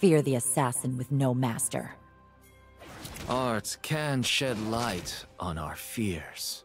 Fear the assassin with no master. Art can shed light on our fears.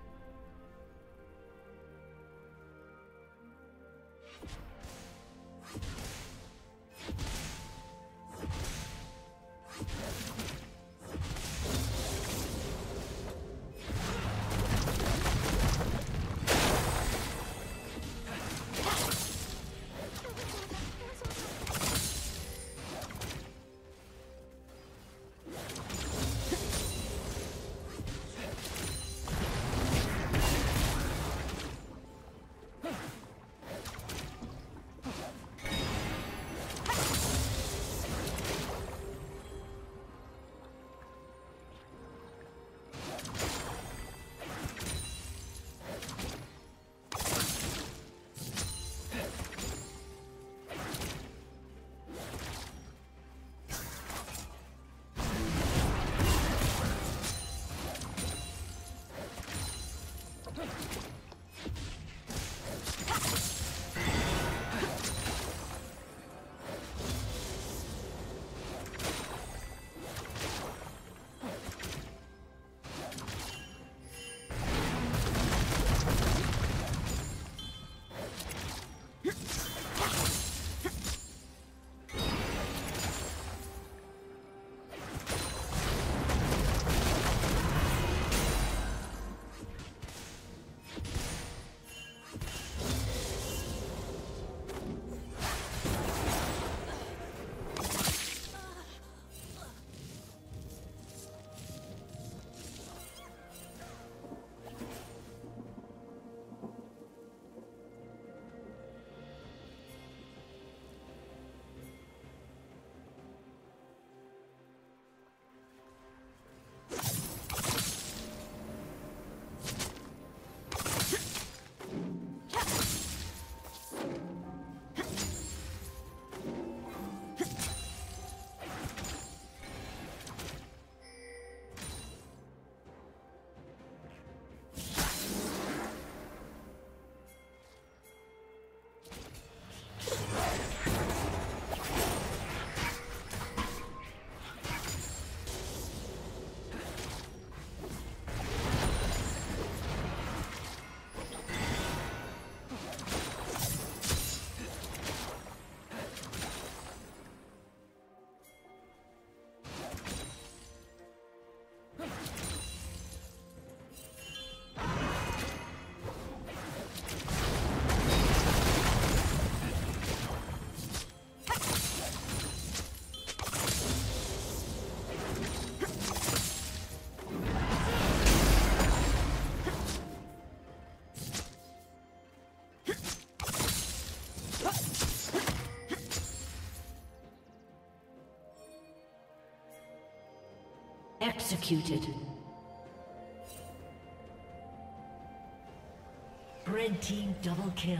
Executed. Red team double kill.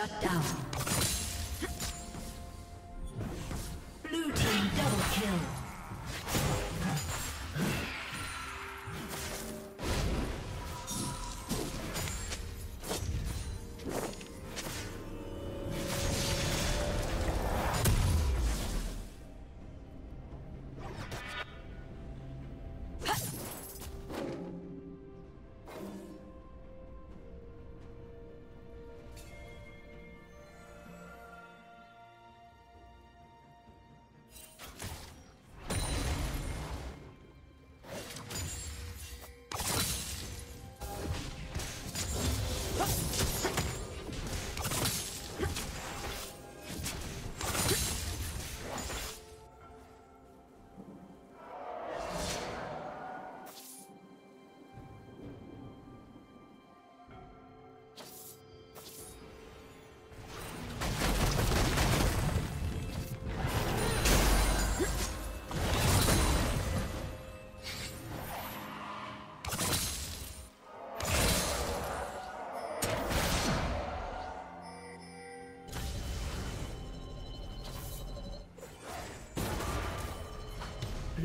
Shut down.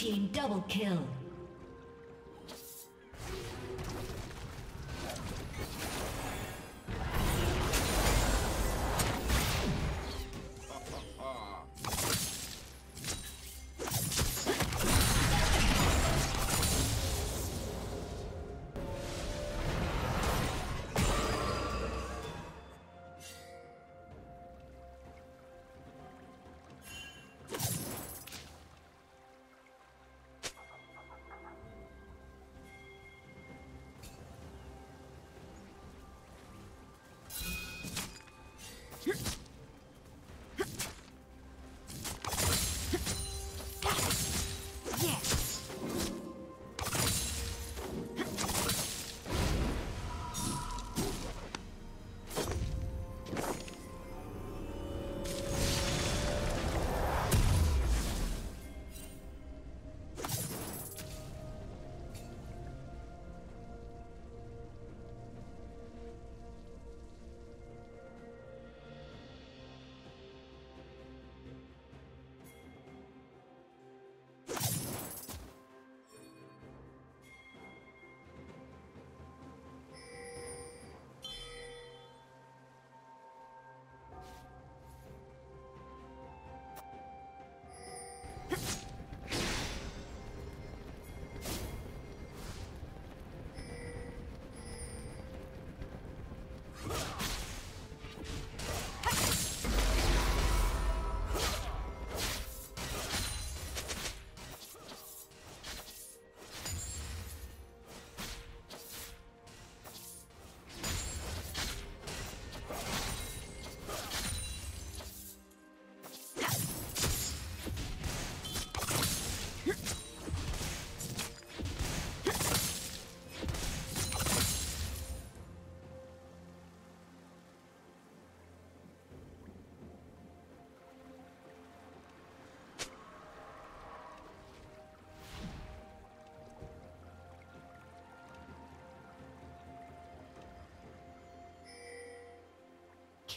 Team double kill.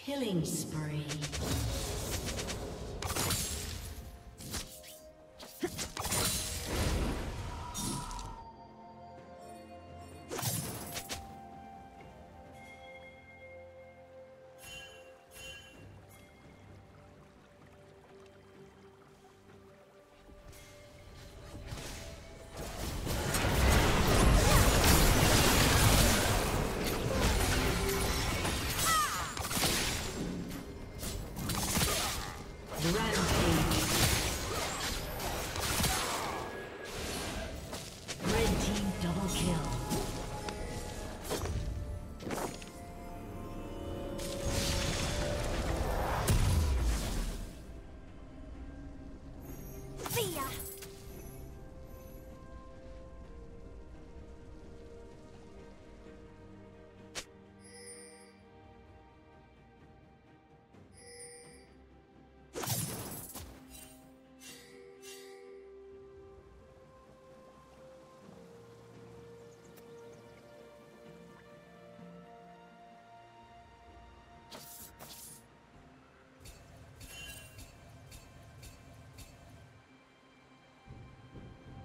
Killing spree.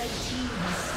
Red team. has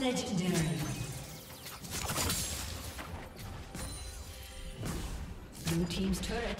Legendary. Blue team's turret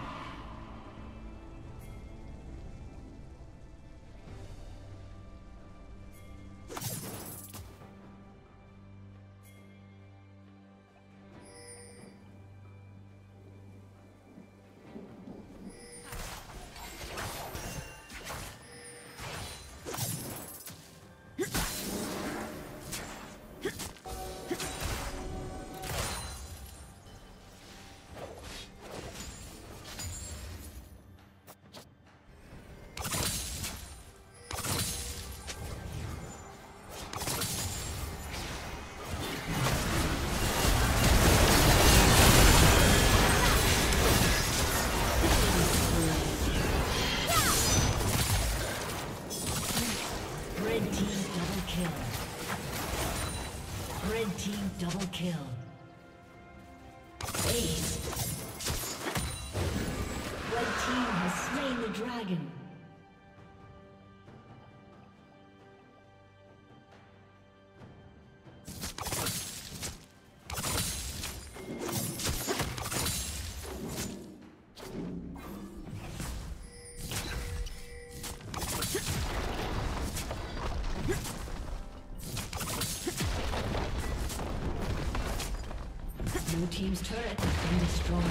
Team's turret has been destroyed.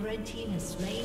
Red team has slain